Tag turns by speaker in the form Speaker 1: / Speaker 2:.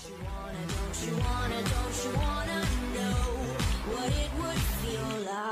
Speaker 1: Don't you wanna, don't you wanna know what it would feel like?